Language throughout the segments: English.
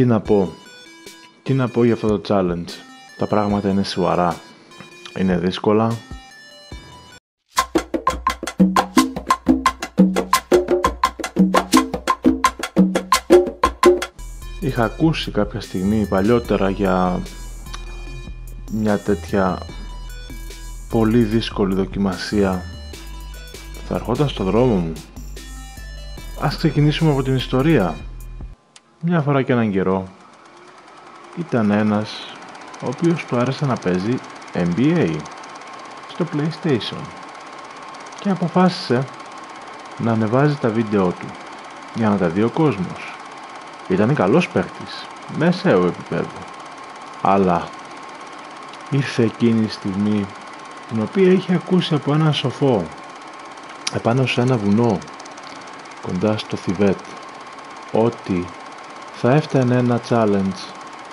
Τι να πω; Τι να πω για αυτό το challenge; Τα πράγματα είναι σουαρά. Είναι δύσκολα. Είχα ακούσει κάποια στιγμή παλιότερα για μια τέτοια πολύ δύσκολη δοκιμασία θα ερχόταν στο δρόμο μου. Ας ξεκινήσουμε από την ιστορία. Μια φορά και έναν καιρό ήταν ένας ο οποίος του άρεσε να παίζει NBA στο PlayStation και αποφάσισε να ανεβάζει τα βίντεό του για να τα δει ο κόσμος. Ήταν καλός παίχτης, μεσαίου επίπεδο. Αλλά ήρθε εκείνη η στιγμή την οποία είχε ακούσει από έναν σοφό επάνω σε ένα βουνό κοντά στο Θιβέτ ότι θα έφτανε ένα challenge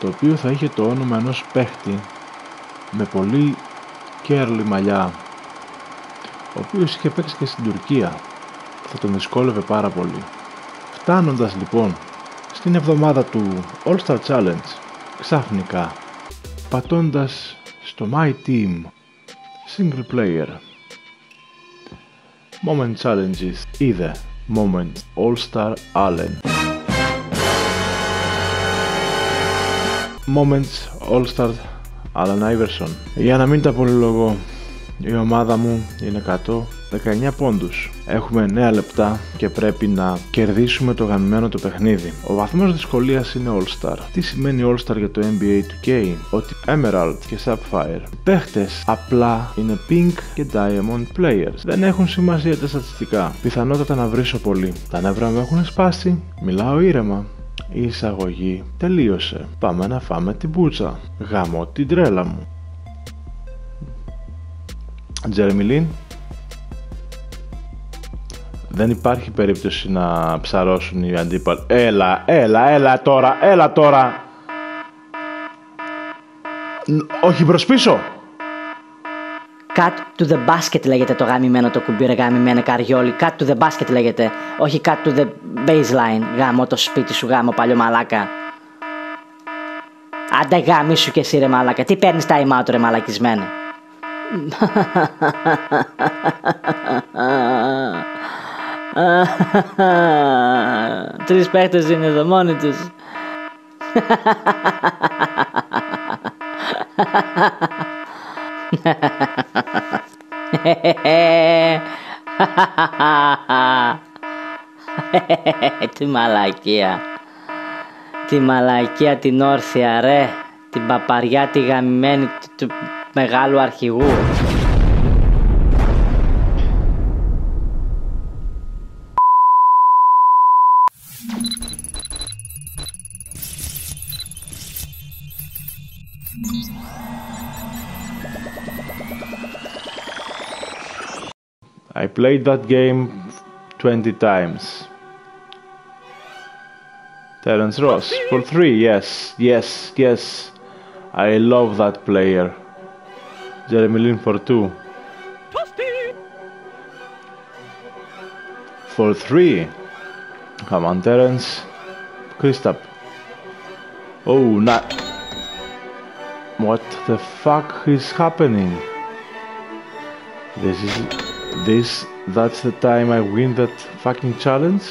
το οποίο θα είχε το όνομα ενός παίχτη με πολύ κέρλι μαλλιά ο οποίος είχε παίξει και στην Τουρκία θα τον δυσκόλευε πάρα πολύ. Φτάνοντας λοιπόν στην εβδομάδα του All Star Challenge ξαφνικά πατώντας στο My Team Single Player Moment Challenges είδε Moment All Star Allen Moments All Star Allen Iverson Για να μην τα πολυλογώ η ομάδα μου είναι 119 πόντους. Έχουμε 9 λεπτά και πρέπει να κερδίσουμε το γαμημένο το παιχνίδι. Ο βαθμός δυσκολίας είναι All-Star. Τι σημαίνει All-Star για το NBA 2K? Ότι Emerald και Sapphire. Οι παίχτες απλά είναι Pink και Diamond players. Δεν έχουν σημασία τα στατιστικά. Πιθανότατα να βρίσω πολύ. Τα νεύρα μου έχουν σπάσει. Μιλάω ήρεμα. Η εισαγωγή τελείωσε. Πάμε να φάμε την πούτσα. Γαμώ την τρέλα μου. Τζέρεμι Λίν. Δεν υπάρχει περίπτωση να ψαρώσουν οι αντίπαλοι. Έλα, έλα, έλα τώρα, έλα τώρα. Όχι προς πίσω. Cut to the basket λέγεται το γαμημένο το κουμπί, ρε γαμημένο καριόλι. Cut to the basket λέγεται. Όχι cut to the baseline. Γάμο το σπίτι σου, γάμο παλιό μαλάκα. Άντε γάμι σου και εσύ ρε μαλάκα. Τι παίρνεις τα ημάτου ρε μαλακισμένε. Τρεις παίχτες είναι εδώ μόνοι τους. Τι μαλακία. Τη μαλακία την όρθια ρε. Την παπαριά τη γαμημένη του μεγάλου αρχηγού. Played that game 20 times. Terence Ross for three, yes, yes, yes. I love that player. Jeremy Lin for two. For three. Come on, Terence. Christop. Oh, not. What the fuck is happening? This is this that's the time I win that fucking challenge?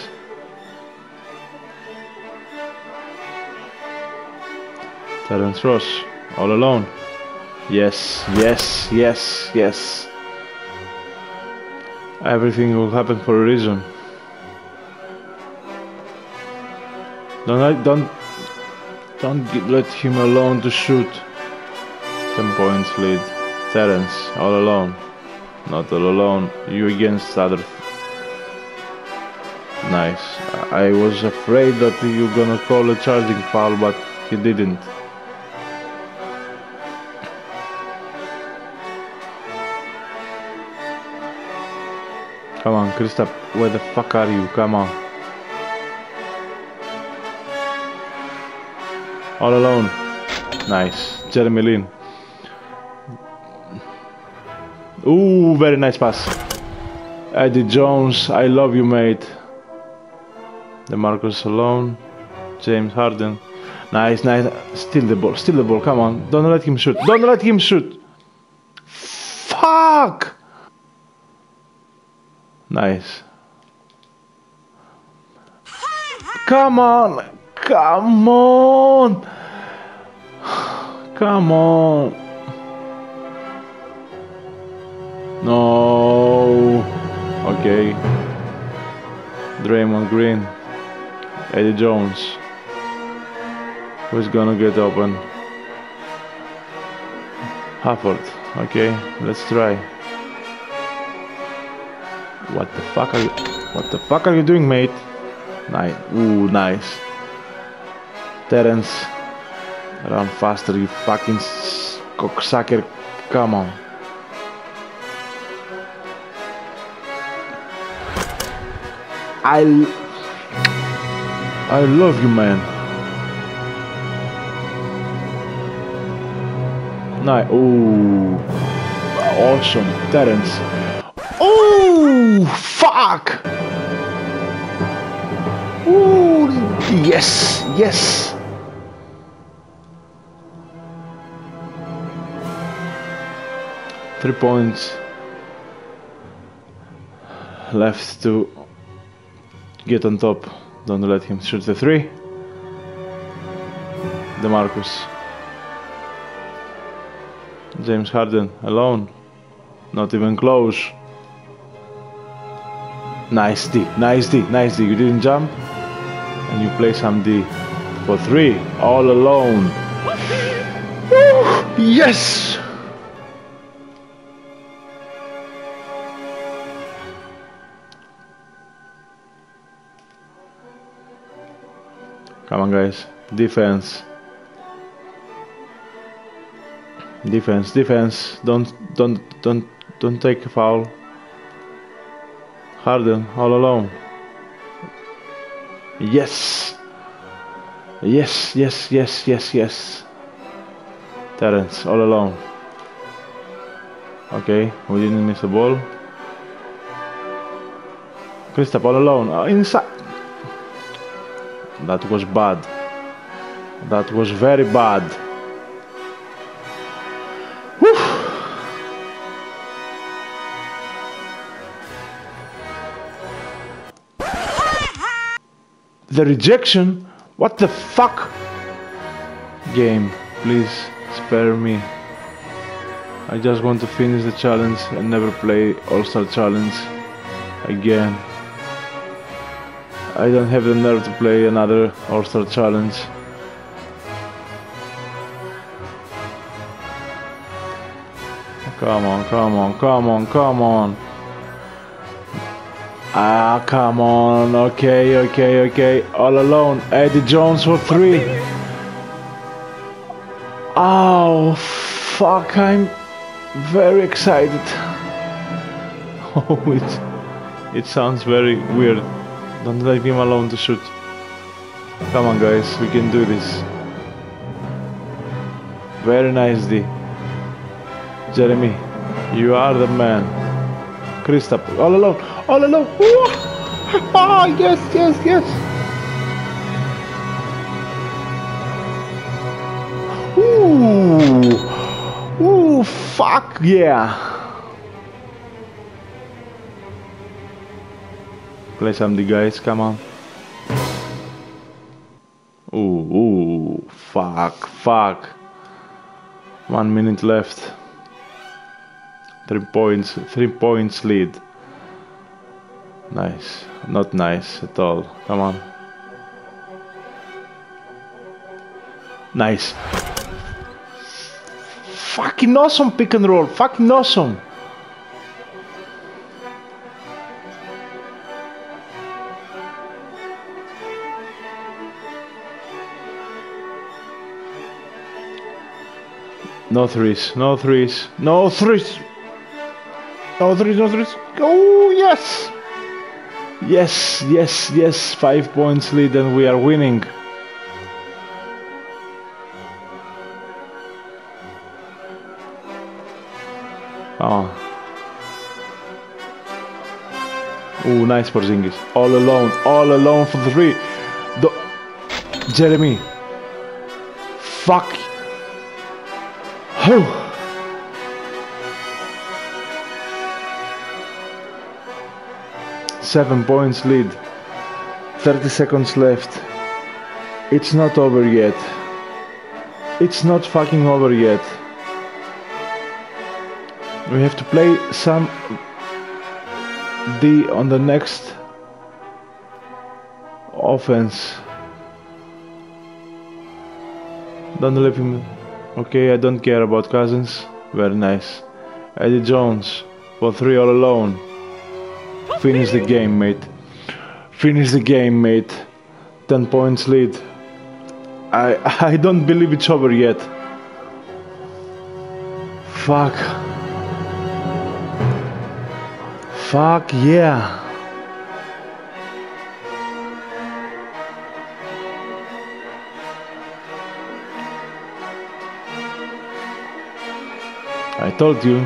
Terence Ross, all alone. Yes, yes, yes, yes. Everything will happen for a reason. Don't don't don't let him alone to shoot. Ten points lead. Terence, all alone. Not all alone. You against other. Nice. I was afraid that you're gonna call a charging foul, but he didn't. Come on, Kristaps, where the fuck are you? Come on. All alone. Nice. Jeremy Lin. Ooh, very nice pass. Eddie Jones, I love you, mate. DeMarcus alone. James Harden. Nice, nice. Steal the ball, steal the ball. Come on. Don't let him shoot. Don't let him shoot. Fuck! Nice. Come on! Come on! Come on! No! Okay. Draymond Green. Eddie Jones. Who's gonna get open? Hafford. Okay, let's try. What the fuck are you? What the fuck are you doing, mate? Nice. Ooh, nice. Terence, run faster, you fucking cocksucker. Come on. I I love you, man. Nice. Ooh. Awesome. Terence. Oh, fuck. Ooh, yes, yes. Three points left to get on top. Don't let him shoot the three. DeMarcus. James Harden alone. Not even close. Nice D, nice D, nice D. You didn't jump and you play some D for three, all alone. Yes! Come on, guys. Defense. Defense, defense. Don't, don't, don't, don't take a foul. Harden, all alone. Yes. Yes, yes, yes, yes, yes. Terence, all alone. Okay, we didn't miss a ball. Kristaps all alone. Oh, inside. That was bad. That was very bad. Whew. The rejection? What the fuck? Game, please spare me. I just want to finish the challenge and never play All-Star Challenge again. I don't have the nerve to play another All-Star Challenge. Come on, come on, come on, come on. Ah, come on. Okay, okay, okay. All alone. Eddie Jones for three. Oh, fuck. I'm very excited. Oh, it, it sounds very weird. Don't leave him alone to shoot. Come on, guys. We can do this. Very nice, D. Jeremy, you are the man. Kristaps, all alone, all alone. Ah, yes, yes, yes. Ooh, ooh, fuck yeah. Play some the guys, come on. Ooh, ooh, fuck, fuck. One minute left. Three points, three points lead. Nice, not nice at all. Come on. Nice. Fucking awesome pick and roll. Fucking awesome. No threes, no threes, no threes. No threes, no threes. Oh, yes. Yes, yes, yes. Five points lead and we are winning. Oh. Oh, nice Porzingis. All alone, all alone for three. Do Jeremy, fuck. Oh. Seven points lead. 30 seconds left. It's not over yet. It's not fucking over yet. We have to play some D on the next offense. Don't leave him. Okay, I don't care about Cousins. Very nice. Eddie Jones for three all alone. Finish the game, mate. Finish the game, mate. 10 points lead. I I don't believe it's over yet. Fuck. Fuck yeah. I told you.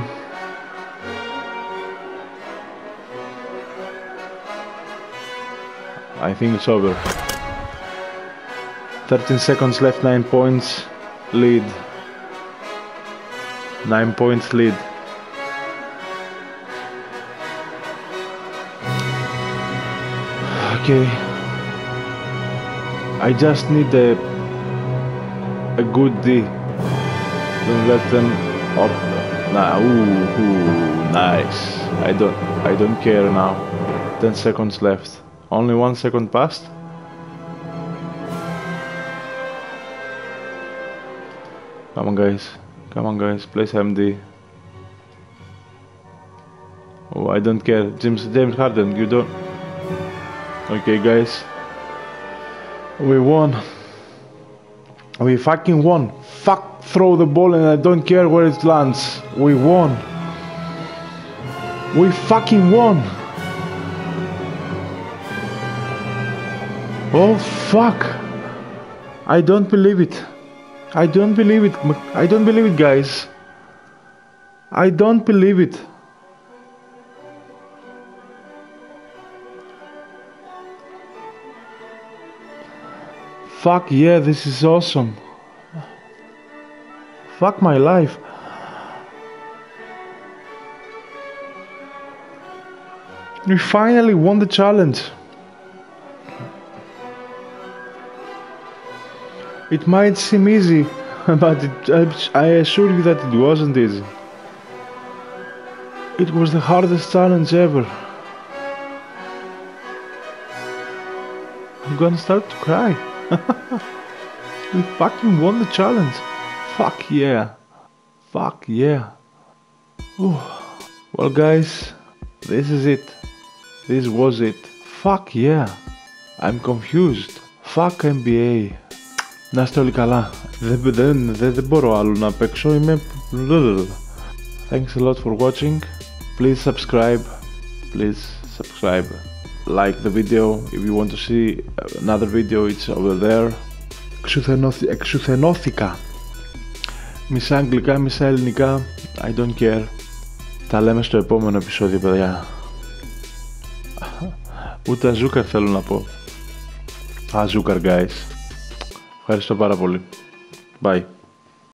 I think it's over. 13 seconds left, 9 points lead. 9 points lead. Okay. I just need a a good D. Don't let them up. Nah, ooh, ooh, nice. I don't I don't care now. 10 seconds left. Only one second passed. Come on guys. Come on guys. Place MD. Oh I don't care. James James Harden, you don't Okay guys. We won. We fucking won. Throw the ball and I don't care where it lands. We won. We fucking won. Oh fuck. I don't believe it. I don't believe it. I don't believe it, guys. I don't believe it. Fuck yeah, this is awesome. Fuck my life. We finally won the challenge. It might seem easy, but it, I, assure you that it wasn't easy. It was the hardest challenge ever. I'm gonna start to cry. we fucking won the challenge. Fuck yeah. Fuck yeah. Ooh. Well, guys, this is it. This was it. Fuck yeah. I'm confused. Fuck NBA. Να είστε όλοι καλά. Δεν, δεν, δεν, δεν μπορώ άλλο να παίξω. Είμαι... Thanks a lot for watching. Please subscribe. Please subscribe. Like the video if you want to see another video it's over there. Εξουθενώθη, εξουθενώθηκα. Μισά αγγλικά, μισά ελληνικά. I don't care. Τα λέμε στο επόμενο επεισόδιο, παιδιά. Ούτε αζούκαρ θέλω να πω. Αζούκαρ, guys. Ευχαριστώ πάρα πολύ. Bye.